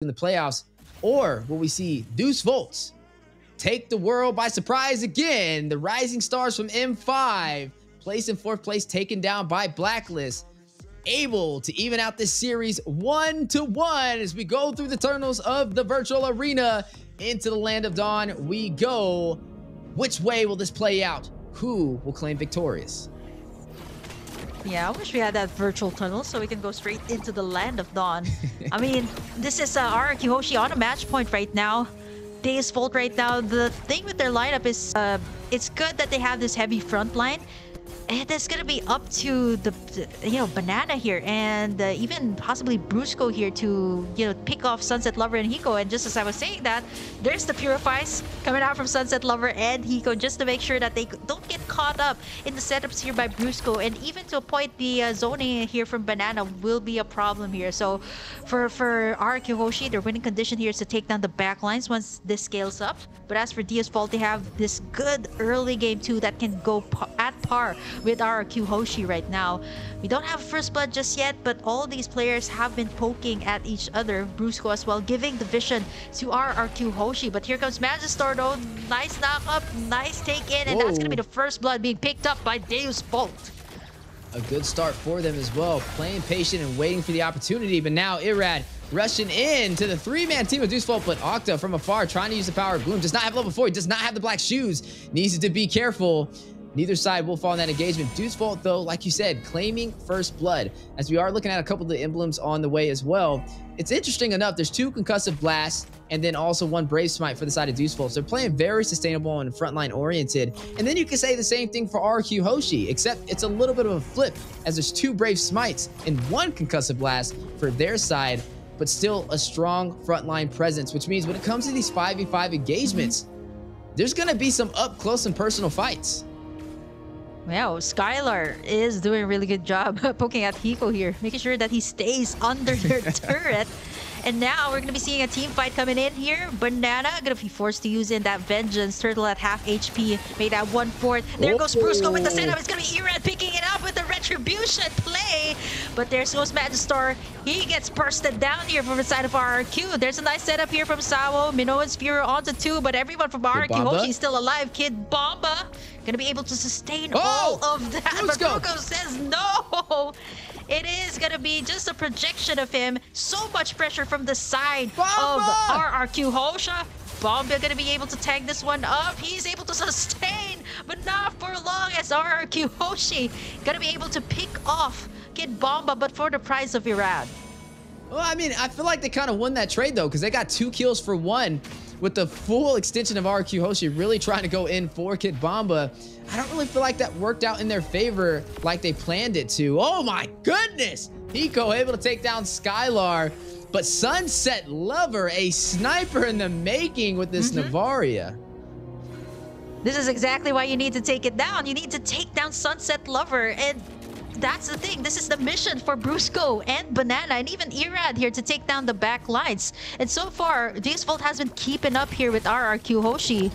in the playoffs? Or will we see Deus Vults take the world by surprise again? The Rising Stars from M5, placed in fourth place, taken down by Blacklist, able to even out this series one to one as we go through the tunnels of the virtual arena into the land of dawn. We go. Which way will this play out? Who will claim victorious? Yeah, I wish we had that virtual tunnel so we can go straight into the land of dawn. I mean, this is uh, Hoshi on a match point right now. Deus Vult right now. The thing with their lineup is uh, it's good that they have this heavy front line is going to be up to the, you know, Banana here and uh, even possibly Brusco here to, you know, pick off Sunset Lover and Hiko. And just as I was saying that, there's the Purifies coming out from Sunset Lover and Hiko just to make sure that they don't get caught up in the setups here by Brusco. And even to a point, the uh, zoning here from Banana will be a problem here. So for, for RRQ Hoshi, their winning condition here is to take down the back lines once this scales up. But as for Deus Vult, they have this good early game too that can go at par with RRQ Hoshi right now. We don't have First Blood just yet, but all these players have been poking at each other. Brusco as well, giving the vision to RRQ Hoshi. But here comes Magister though. Nice knock up, nice take in, and Whoa. that's going to be the First Blood being picked up by Deus Vult. A good start for them as well, playing patient and waiting for the opportunity. But now Irad rushing in to the three-man team of Deus but Octa from afar trying to use the power of Bloom. Does not have level 4. He does not have the black shoes. Needs to be careful. Neither side will fall in that engagement. Deus Vult, though, like you said, claiming first blood. As we are looking at a couple of the emblems on the way as well. It's interesting enough. There's two concussive blasts and then also one brave smite for the side of Deus Vult. So they're playing very sustainable and frontline oriented. And then you can say the same thing for RQ Hoshi, except it's a little bit of a flip as there's two brave smites and one concussive blast for their side, but still a strong frontline presence, which means when it comes to these 5v5 engagements, there's going to be some up close and personal fights. Wow, Skylar is doing a really good job poking at Hiko here, making sure that he stays under their turret. And now we're going to be seeing a team fight coming in here. Banana going to be forced to use in that Vengeance. Turtle at half HP. Made that one fourth. There goes Brusco with the setup. It's going to be Irad picking it up with the Retribution play. But there's goes Magister. He gets bursted down here from the side of RRQ. There's a nice setup here from Sawo. Minoan's Fury onto two. But everyone from RRQ, Hoshi's still alive. Kid Bomba going to be able to sustain oh! all of that. Brusco. But Brusco says no. It is going to be just a projection of him. So much pressure from the side Bomba! of RRQ Hoshi. Bomba going to be able to tag this one up. He's able to sustain, but not for long as RRQ Hoshi going to be able to pick off Kid Bomba, but for the price of Irad. Well, I mean, I feel like they kind of won that trade, though, because they got two kills for one with the full extension of RQ Hoshi really trying to go in for Kid Bomba. I don't really feel like that worked out in their favor like they planned it to. Oh my goodness! Hiko able to take down Skylar, but Sunset Lover, a sniper in the making with this mm -hmm. Novaria. This is exactly why you need to take it down. You need to take down Sunset Lover and that's the thing. This is the mission for Brusco and Banana and even Irad here to take down the back lines. And so far, Vult has been keeping up here with RRQ Hoshi.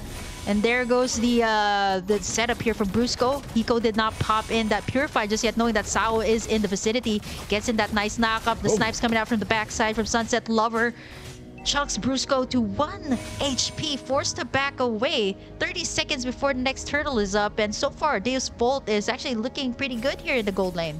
And there goes the uh, the setup here from Brusco. Hiko did not pop in that Purify just yet, knowing that Sao is in the vicinity. Gets in that nice knockup. The oh. snipes coming out from the backside from Sunset Lover chucks Brusco to 1 HP, forced to back away 30 seconds before the next turtle is up. And so far, Deus Vult is actually looking pretty good here in the gold lane.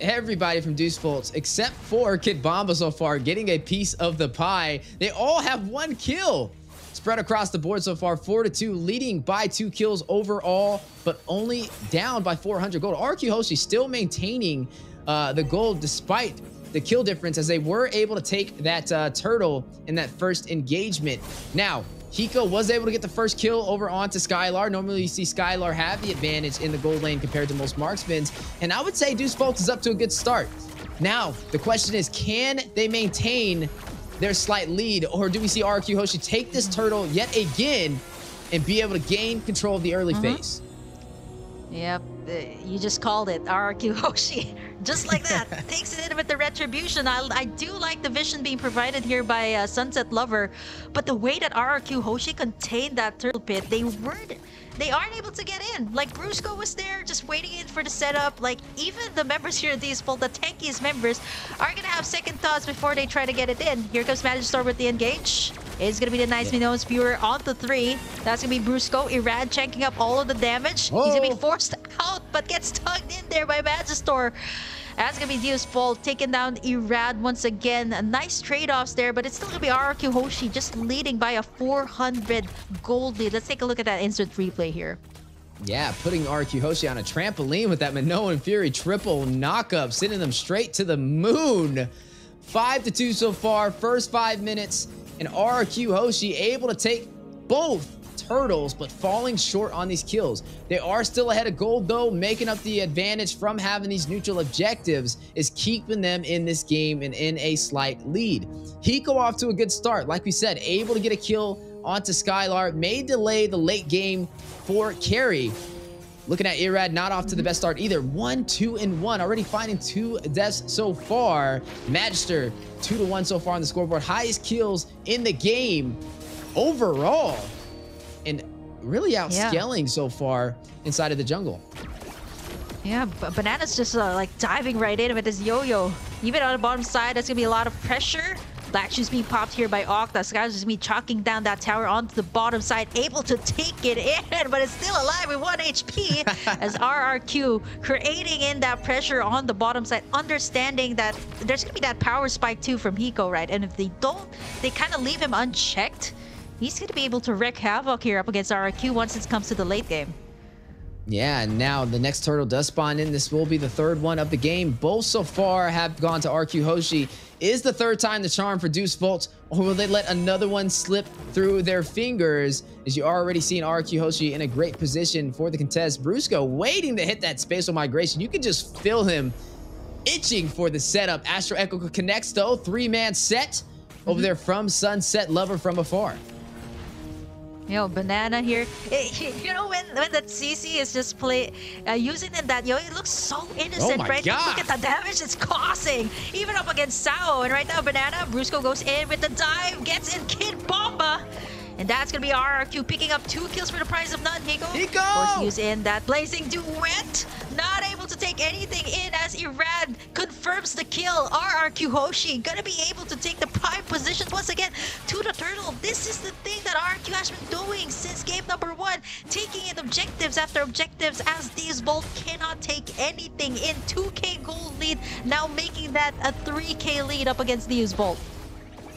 Everybody from Deus Vults, except for Kid Bomba so far, getting a piece of the pie. They all have one kill. Spread across the board so far, 4 to 2, leading by two kills overall, but only down by 400 gold. RQ still maintaining uh, the gold despite the kill difference as they were able to take that uh, turtle in that first engagement. Now, Hiko was able to get the first kill over onto Skylar. Normally, you see Skylar have the advantage in the gold lane compared to most marksmans. And I would say Deuce Folks is up to a good start. Now, the question is, can they maintain their slight lead? Or do we see RQ Hoshi take this turtle yet again and be able to gain control of the early mm -hmm. phase? Yep, uh, you just called it. RQ Hoshi Just like that. Takes it in with the retribution. I, I do like the vision being provided here by uh, Sunset Lover. But the way that RRQ Hoshi contained that turtle pit, they weren't they aren't able to get in. Like Brusco was there just waiting in for the setup. Like even the members here at Deus Vult, the tankiest members, are gonna have second thoughts before they try to get it in. Here comes Magister with the engage. It's gonna be the nice yeah. Minoan's Fury on the three. That's gonna be Brusco. Irad checking up all of the damage. Whoa. He's gonna be forced out, but gets tugged in there by Magister. That's gonna be Deus Vult taking down Irad once again. A Nice trade-offs there, but it's still gonna be RRQ Hoshi just leading by a 400 gold lead. Let's take a look at that instant replay here. Yeah, putting RQ Hoshi on a trampoline with that Minoan Fury triple knockup, sending them straight to the moon. 5 to 2 so far, first five minutes, and RQ Hoshi able to take both turtles, but falling short on these kills. They are still ahead of gold, though, making up the advantage from having these neutral objectives is keeping them in this game and in a slight lead. Hiko off to a good start. Like we said, able to get a kill onto Skylar, may delay the late game for Carry. Looking at Irad, not off to the best start either. One, two, and one. Already finding two deaths so far. Magister, two to one so far on the scoreboard. Highest kills in the game overall and really outscaling yeah. so far inside of the jungle. Yeah, but Banana's just uh, like diving right in with his yo-yo. Even on the bottom side, that's gonna be a lot of pressure. Black Shoes being popped here by Octa. Sky's just me chalking down that tower onto the bottom side, able to take it in, but it's still alive with 1 HP as RRQ creating in that pressure on the bottom side, understanding that there's gonna be that power spike too from Hiko, right? And if they don't, they kind of leave him unchecked he's going to be able to wreak havoc here up against RRQ once it comes to the late game. Yeah, and now the next turtle does spawn in. This will be the third one of the game. Both so far have gone to RQ Hoshi. Is the third time the charm for Deus Vult, or will they let another one slip through their fingers? As you already seen RQ Hoshi in a great position for the contest. Brusco waiting to hit that spatial migration. You can just feel him itching for the setup. Astral Echo connects though. Three-man set over mm -hmm. there from Sunset Lover from afar. Know, banana here. It, you know, when when that CC is just play uh, using it that yo, it looks so innocent, oh right? God. Look at the damage it's causing, even up against Sao. And right now, banana Brusco goes in with the dive, gets in Kid Bomba. And that's gonna be RRQ picking up two kills for the price of none. Hiko, Hiko! of course, in that blazing duet. Not able to take anything in as Irad confirms the kill. RRQ Hoshi gonna be able to take the prime position once again to the turtle. This is the thing that RRQ has been doing since game number one, taking in objectives after objectives as Deus Vult cannot take anything in 2k gold lead, now making that a 3k lead up against Deus Vult.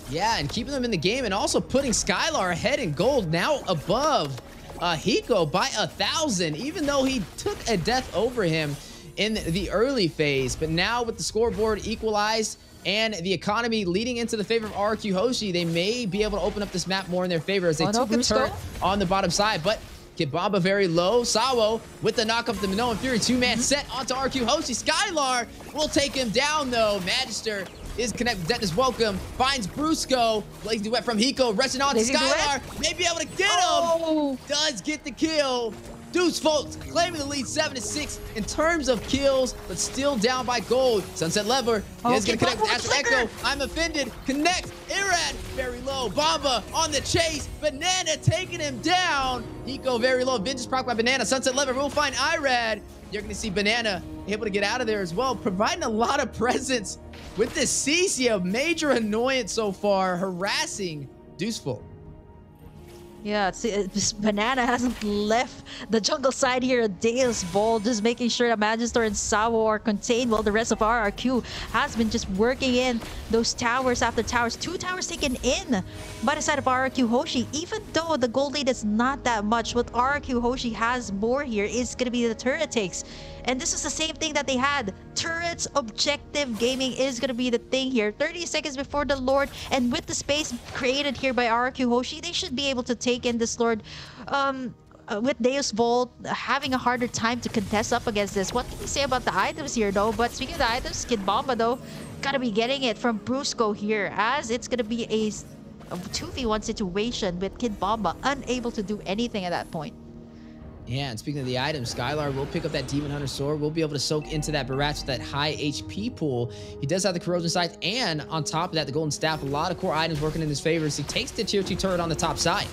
Yeah, and keeping them in the game and also putting Skylar ahead in gold, now above uh, Hiko by a thousand, even though he took a death over him in the early phase. But now with the scoreboard equalized and the economy leading into the favor of RQ Hoshi, they may be able to open up this map more in their favor as they oh, took a turn on the bottom side. But Kid Bomba very low. Sawo with the knock up the Minoan Fury two-man mm-hmm. set onto RQ Hoshi. Skylar will take him down though. Magister is connected. Death is welcome. Finds Brusco. Blazing duet from Hiko. Rushing on to Skylar. May be able to get him. Oh. Does get the kill. Vult claiming the lead 7 to 6 in terms of kills, but still down by gold. Sunset Lover oh, is going to connect with Astral Echo. I'm offended. Connect. Irad very low. Bomba on the chase. Banana taking him down. Hiko very low. Vengeance proc by Banana. Sunset Lover will find Irad. You're going to see Banana able to get out of there as well, providing a lot of presence with this CC, a major annoyance so far, harassing Deus Vult. Yeah, see, uh, this banana hasn't left the jungle side here a Deus Vult, just making sure that Magister and Sawo are contained while the rest of RRQ has been just working in those towers after towers. Two towers taken in by the side of RRQ Hoshi. Even though the gold lead is not that much, what RRQ Hoshi has more here is going to be the turret takes. And this is the same thing that they had. Turrets objective gaming is going to be the thing here. 30 seconds before the Lord and with the space created here by RQ Hoshi, they should be able to take in this Lord. Um, uh, with Deus Vult having a harder time to contest up against this. What can we say about the items here though? But speaking of the items, Kid Bomba though, gotta be getting it from Brusco here as it's gonna be a, a 2v1 situation with Kid Bomba unable to do anything at that point. Yeah, and speaking of the items, Skylar will pick up that Demon Hunter sword. We'll be able to soak into that Barats with that high HP pool. He does have the Corrosion Scythe, and on top of that, the Golden Staff. A lot of core items working in his favor as he takes the Tier 2 turret on the top side.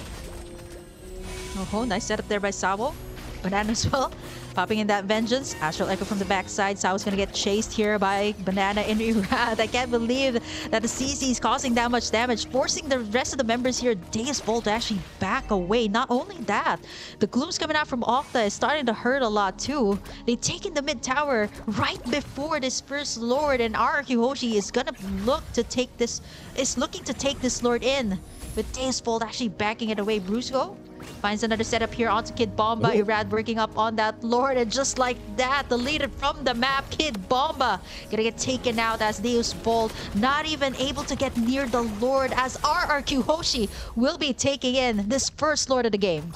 Oh, nice setup there by Sabo. Banana as well. Popping in that vengeance. Astral Echo from the backside. Sao's gonna get chased here by Banana and Irad. I can't believe that the CC is causing that much damage, forcing the rest of the members here, Deus Vult, actually back away. Not only that, the glooms coming out from Octa is starting to hurt a lot too. They take in the mid tower right before this first lord, and RRQ Hoshi is gonna look to take this is looking to take this lord in. With Deus Vult actually backing it away. Brusco Finds another setup here onto Kid Bomba. Ooh. Irad working up on that Lord. And just like that, deleted from the map, Kid Bomba gonna get taken out as Deus Vult. Not even able to get near the Lord as RRQ Hoshi will be taking in this first Lord of the game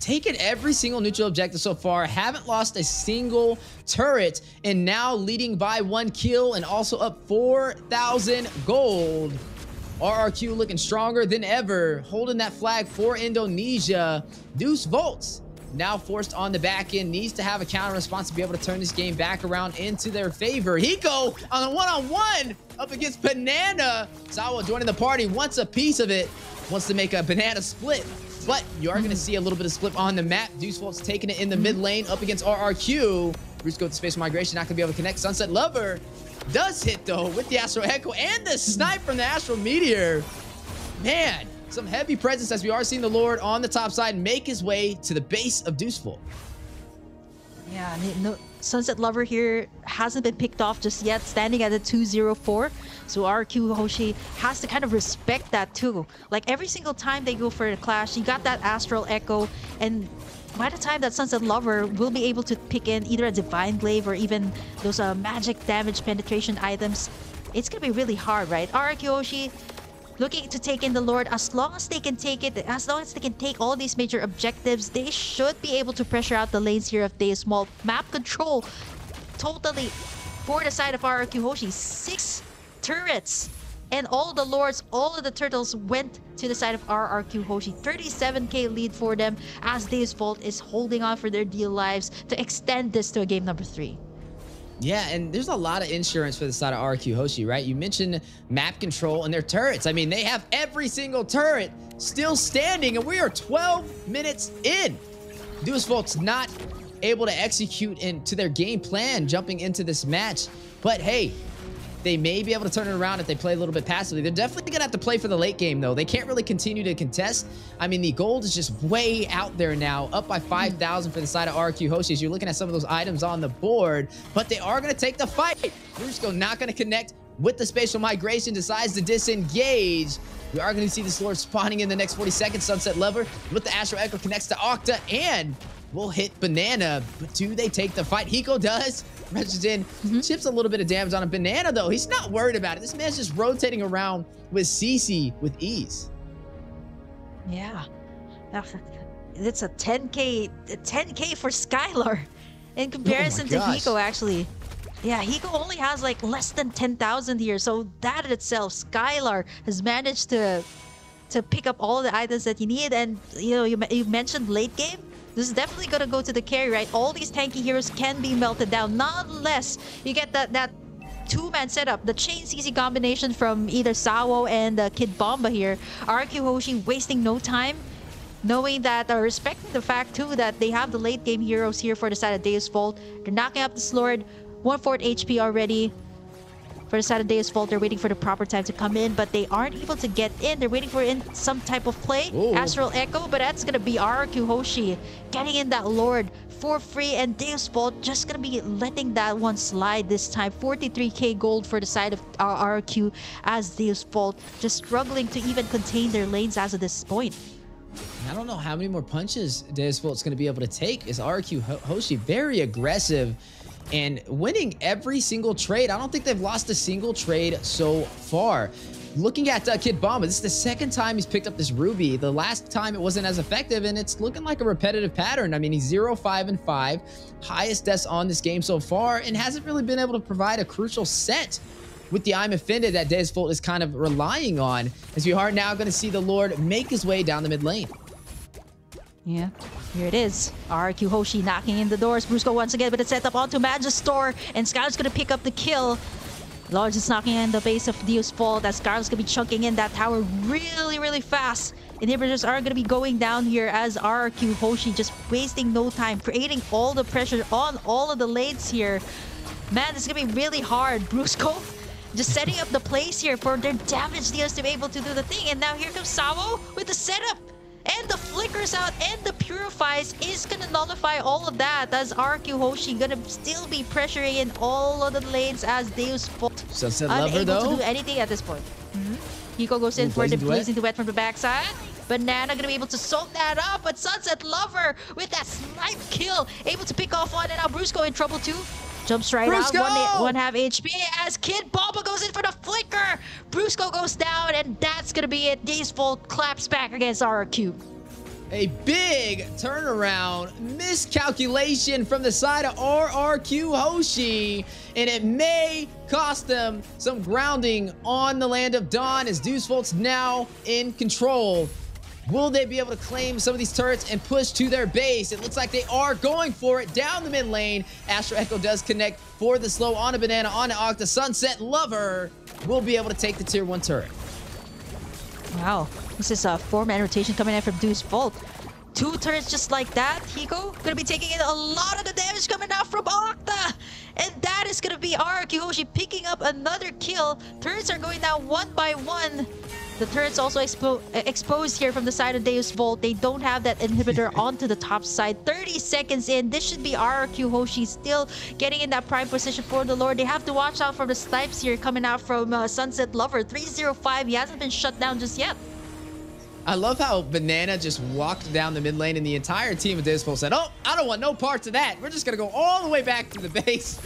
taken every single neutral objective so far, haven't lost a single turret, and now leading by one kill and also up 4,000 gold. RRQ looking stronger than ever, holding that flag for Indonesia. Deus Vults now forced on the back end, needs to have a counter response to be able to turn this game back around into their favor. Hiko on a one-on-one -on -one up against Banana. Sawa joining the party, wants a piece of it, wants to make a banana split. But you are going to hmm. see a little bit of split on the map. Deus Vults taking it in the mid hmm. lane up against RRQ. Bruce go to spatial migration, not going to be able to connect. Sunset Lover does hit, though, with the Astral Echo and the snipe from the Astral Meteor. Man, some heavy presence as we are seeing the Lord on the top side make his way to the base of Deus Vult. Yeah, no, Sunset Lover here hasn't been picked off just yet, standing at a 204. So RQ Hoshi has to kind of respect that too. Like every single time they go for a clash, you got that Astral Echo, and by the time that Sunset Lover will be able to pick in either a Divine Glaive or even those uh, magic damage penetration items, it's gonna be really hard, right? RRQ Hoshi looking to take in the Lord. As long as they can take it, as long as they can take all these major objectives, they should be able to pressure out the lanes here of Day Small. Map control totally for the side of RRQ Hoshi. Six turrets and all the lords, all of the turtles went to the side of RRQ Hoshi. 37k lead for them as Deus Vult is holding on for their deal lives to extend this to a game number three. Yeah, and there's a lot of insurance for the side of RQ Hoshi, right? You mentioned map control and their turrets. I mean, they have every single turret still standing, and we are 12 minutes in. Deus Vult's not able to execute into their game plan jumping into this match. But hey, they may be able to turn it around if they play a little bit passively. They're definitely going to have to play for the late game, though. They can't really continue to contest. I mean, the gold is just way out there now, up by 5,000 for the side of RQ Hoshis. You're looking at some of those items on the board, but they are going to take the fight. Brusco not going to connect with the spatial migration, decides to disengage. We are going to see this Lord spawning in the next 40 seconds. Sunset Lover with the Astral Echo connects to Octa and will hit Banana. But do they take the fight? Hiko does. Rushes in, mm -hmm. chips a little bit of damage on a Banana, though. He's not worried about it. This man's just rotating around with CC with ease. Yeah. It's a 10k 10k for Skylar in comparison oh to Hiko, actually. Yeah, Hiko only has like less than 10,000 here. So that in itself, Skylar has managed to to pick up all the items that you need. And, you know, you, you mentioned late game. This is definitely gonna go to the carry, right? All these tanky heroes can be melted down, not unless you get that that two-man setup, the chain CC combination from either Sawo and uh, Kid Bomba here. RQ Hoshi wasting no time, knowing that, uh, respecting the fact too that they have the late game heroes here for the side of Deus Vult. They're knocking up this Lord, 1 4 HP already for the Saturday's fault. They're waiting for the proper time to come in, but they aren't able to get in. They're waiting for in some type of play. Ooh. Astral Echo, but that's going to be RRQ Hoshi getting in that Lord for free. And Deus Vult just going to be letting that one slide this time. 43k gold for the side of uh, RRQ as Deus Vult just struggling to even contain their lanes as of this point. I don't know how many more punches Deus Vult's going to be able to take. Is RQ Hoshi very aggressive and winning every single trade. I don't think they've lost a single trade so far. Looking at uh, Kid Bomba, this is the second time he's picked up this Ruby. The last time it wasn't as effective, and it's looking like a repetitive pattern. I mean, he's 0, 5, and 5. Highest deaths on this game so far, and hasn't really been able to provide a crucial set with the I'm Offended that Deus is kind of relying on, as we are now going to see the Lord make his way down the mid lane. Yeah. Here it is. RQ Hoshi knocking in the doors. Brusco once again with a setup onto Magister. And Skylar's gonna pick up the kill. Lords is knocking in the base of Deus Vult as Skylar's gonna be chunking in that tower really, really fast. Inhibitors are gonna be going down here as RQ Hoshi just wasting no time, creating all the pressure on all of the lanes here. Man, this is gonna be really hard. Brusco just setting up the place here for their damage deals to be able to do the thing. And now here comes Samo with the setup. And the flickers out and the purifies is gonna nullify all of that as RQ Hoshi gonna still be pressuring in all of the lanes as Deus Vult Sunset unable Lover, though. to do anything at this point. Mhm. Hiko goes in Ooh, for the Blazing Duet. from the backside. Banana gonna be able to soak that up, but Sunset Lover with that snipe kill, able to pick off one, and now Brusco in trouble too. Jumps right Brusco! out, one, one half HP as Kid Bomba goes in for the flicker. Brusco goes down, and that's gonna be it. Deus Vult claps back against RQ. A big turnaround miscalculation from the side of RRQ Hoshi, and it may cost them some grounding on the land of Dawn as Deus Vult's now in control. Will they be able to claim some of these turrets and push to their base? It looks like they are going for it down the mid lane. Astral Echo does connect for the slow on a banana on Octa. Sunset Lover will be able to take the tier one turret. Wow, this is a four-man rotation coming in from Deus Vult. Two turrets just like that. Hiko gonna be taking in a lot of the damage coming out from Octa. And that is gonna be RQ Hoshi picking up another kill. Turrets are going down one by one. The turret's also expo exposed here from the side of Deus Vult. They don't have that inhibitor onto the top side. 30 seconds in. This should be RQ Hoshi still getting in that prime position for the Lord. They have to watch out for the snipes here coming out from uh, Sunset Lover. 305. He hasn't been shut down just yet. I love how Banana just walked down the mid lane and the entire team of Dispo said, Oh, I don't want no parts of that. We're just going to go all the way back to the base.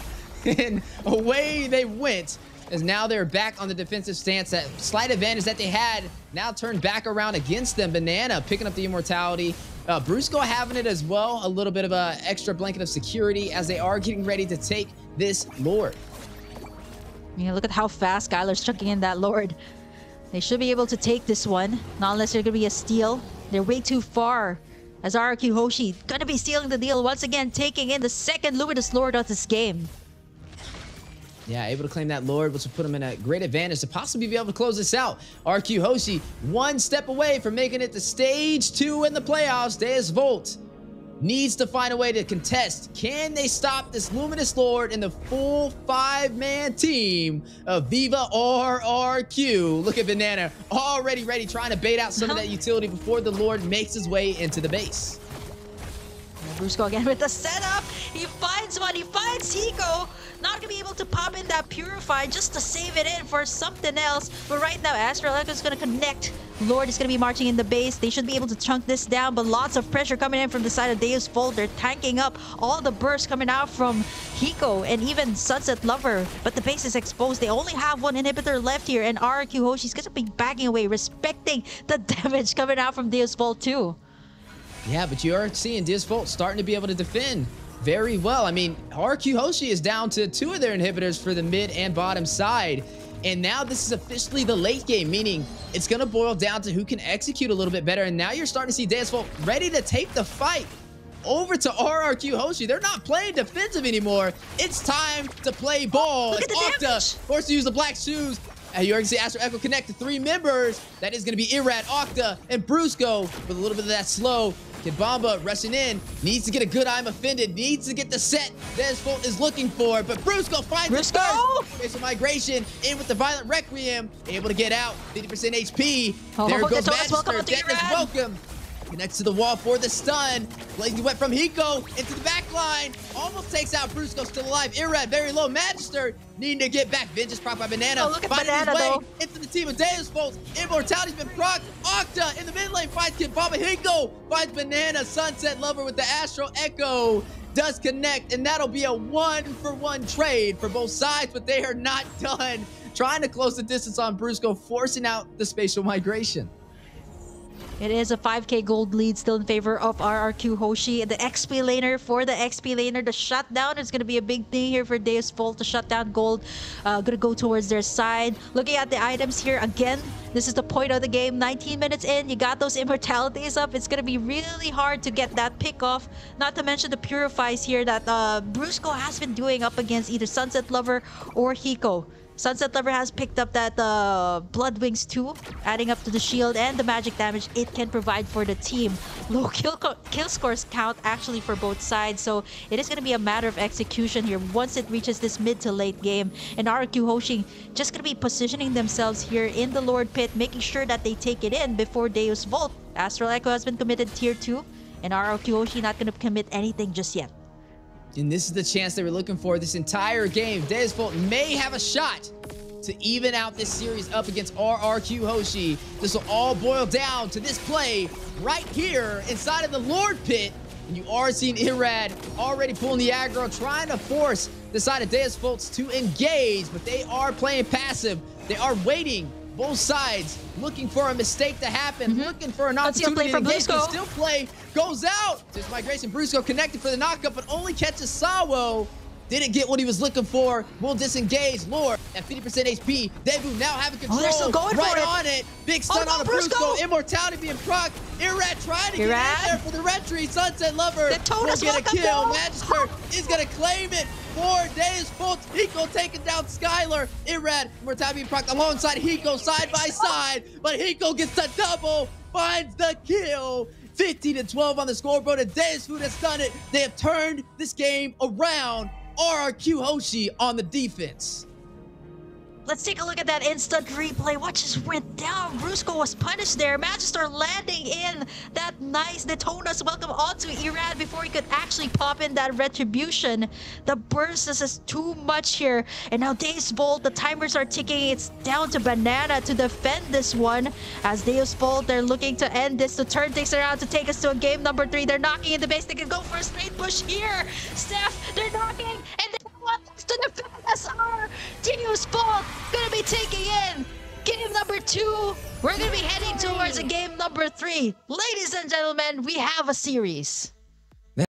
and away they went as now they're back on the defensive stance. That slight advantage that they had now turned back around against them. Banana picking up the immortality. Uh, Brusco having it as well. A little bit of an extra blanket of security as they are getting ready to take this Lord. Yeah, look at how fast Skylar's chucking in that Lord. They should be able to take this one. Not unless they're going to be a steal. They're way too far. As RQ Hoshi going to be stealing the deal once again, taking in the second Luminous Lord of this game. Yeah, able to claim that Lord, which will put him in a great advantage to possibly be able to close this out. RQ Hoshi, one step away from making it to stage two in the playoffs. Deus Vult needs to find a way to contest. Can they stop this Luminous Lord in the full five-man team of Viva RRQ? Look at Banana, already ready, trying to bait out some of uh-huh. that utility before the Lord makes his way into the base. Brusco again with the setup. He finds one. He finds Hiko. Not gonna be able to pop in that Purify just to save it in for something else. But right now, Astral Echo is gonna connect. Lord is gonna be marching in the base. They should be able to chunk this down, but lots of pressure coming in from the side of Deus Vult. They're tanking up all the bursts coming out from Hiko and even Sunset Lover. But the base is exposed. They only have one inhibitor left here, and RQ Hoshi's gonna be backing away, respecting the damage coming out from Deus Vult too. Yeah, but you are seeing Deus Vult starting to be able to defend very well. I mean, RQ Hoshi is down to two of their inhibitors for the mid and bottom side. And now this is officially the late game, meaning it's going to boil down to who can execute a little bit better. And now you're starting to see Deus Vult ready to take the fight over to RRQ Hoshi. They're not playing defensive anymore. It's time to play ball. Look the Octa damage. forced to use the black shoes. And you already see Astral Echo connect to three members. That is going to be Irad, Octa, and Brusco with a little bit of that slow. Kid Bomba rushing in, needs to get a good I'm offended, needs to get the set Deus Vult is looking for, but Brusco finds Brusco! it first. Spatial migration in with the Violent Requiem, able to get out, 50% HP. Oh, there goes Dennis, welcome Magister, to Dennis, welcome. Connects to the wall for the stun. Blazing Duet from Hiko into the back line. Almost takes out Brusco, still alive. Irad, very low. Magister needing to get back. Vengeance proc by Banana. Oh, look at finding Banana, his way though. into the team of Deus Vults. Immortality's been proc. Octa in the mid lane finds Kid Bomba. Hiko finds Banana. Sunset Lover with the Astral Echo does connect, and that'll be a one for one trade for both sides, but they are not done. Trying to close the distance on Brusco, forcing out the spatial migration. It is a 5k gold lead still in favor of RRQ Hoshi. The XP laner for the XP laner. The shutdown is going to be a big thing here for Deus Vult. The shutdown gold uh, going to go towards their side. Looking at the items here again, this is the point of the game. 19 minutes in, you got those immortalities up. It's going to be really hard to get that pick off. Not to mention the purifies here that uh, Brusco has been doing up against either Sunset Lover or Hiko. Sunset Lover has picked up that uh, Blood Wings too, adding up to the shield and the magic damage it can provide for the team. Low kill, kill scores count actually for both sides, so it is going to be a matter of execution here once it reaches this mid to late game. And RQ Hoshi just going to be positioning themselves here in the Lord Pit, making sure that they take it in before Deus Vult. Astral Echo has been committed tier 2, and RQ Hoshi not going to commit anything just yet. And this is the chance they were looking for this entire game. Vult may have a shot to even out this series up against RRQ Hoshi. This will all boil down to this play right here inside of the Lord Pit. And you are seeing Irad already pulling the aggro, trying to force the side of Deus Vults to engage, but they are playing passive. They are waiting both sides looking for a mistake to happen, mm -hmm. looking for an opportunity to engage, but still play goes out. Just migration. Brusco connected for the knockup, but only catches Sawo. Didn't get what he was looking for. Will disengage. Lord at 50% HP. Debu now having control. Oh, control. Oh, right it. on it. Big stun oh, no, on the Brusco. Brusco. Immortality being proc. Irad trying to Irad. get in there for the retreat. Sunset Lover will get a kill. Magister is going to claim it. Four days full. Hiko taking down Skylar. Irad, Mortabi Proc alongside Hiko side by side. But Hiko gets the double, finds the kill. 15 to 12 on the scoreboard, and Food has done it. They have turned this game around. RRQ Hoshi on the defense. Let's take a look at that instant replay. What just went down? Brusco was punished there. Magister landing in that nice Detona's welcome onto Irad before he could actually pop in that retribution. The burst is too much here. And now Deus Vult, the timers are ticking. It's down to Banana to defend this one. As Deus Vult, they're looking to end this. The turn takes around to take us to a game number three. They're knocking in the base. They can go for a straight push here. Steph, they're knocking and to defend SR. Deus Vult gonna be taking in game number two. We're gonna be heading towards a game number three. Ladies and gentlemen, we have a series.